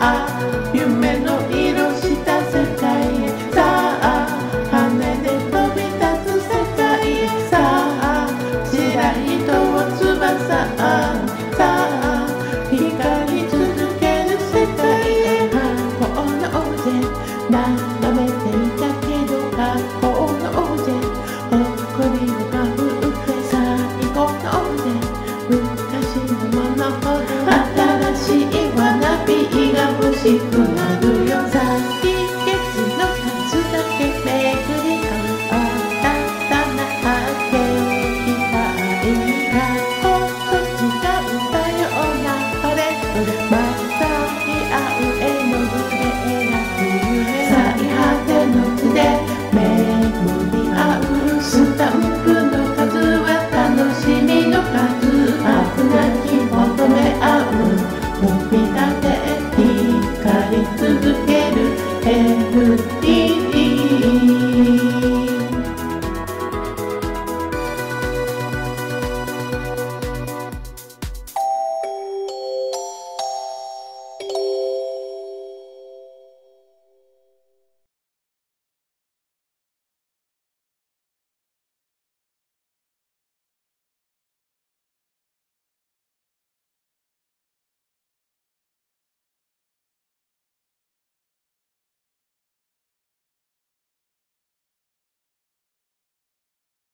あ夢の色した世界へ。さあ羽で飛び立つ世界へ。さあ白い糸を翼さあ光り続ける世界へ。炎をぜ眺めていたけど炎をぜ誇りをかぶって。最高のぜ昔のものほど。Tuhan. Mm-hmm.